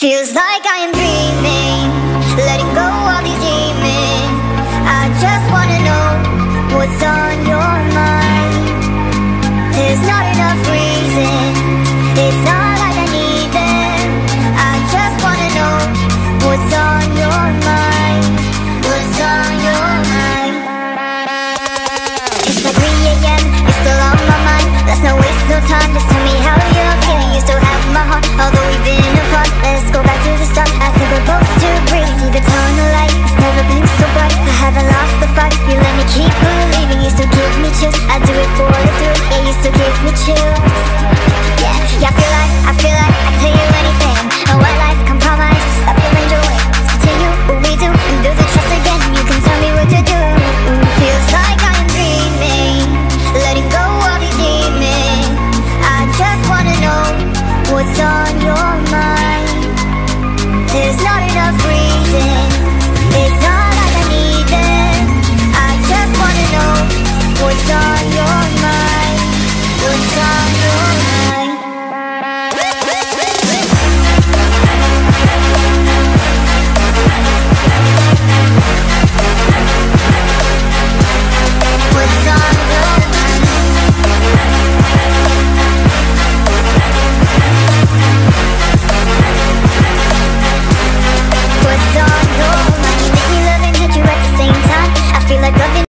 Feels like I am dreaming, letting go of these demons. I just wanna know what's on your mind. There's not enough reason, it's not. Cheers.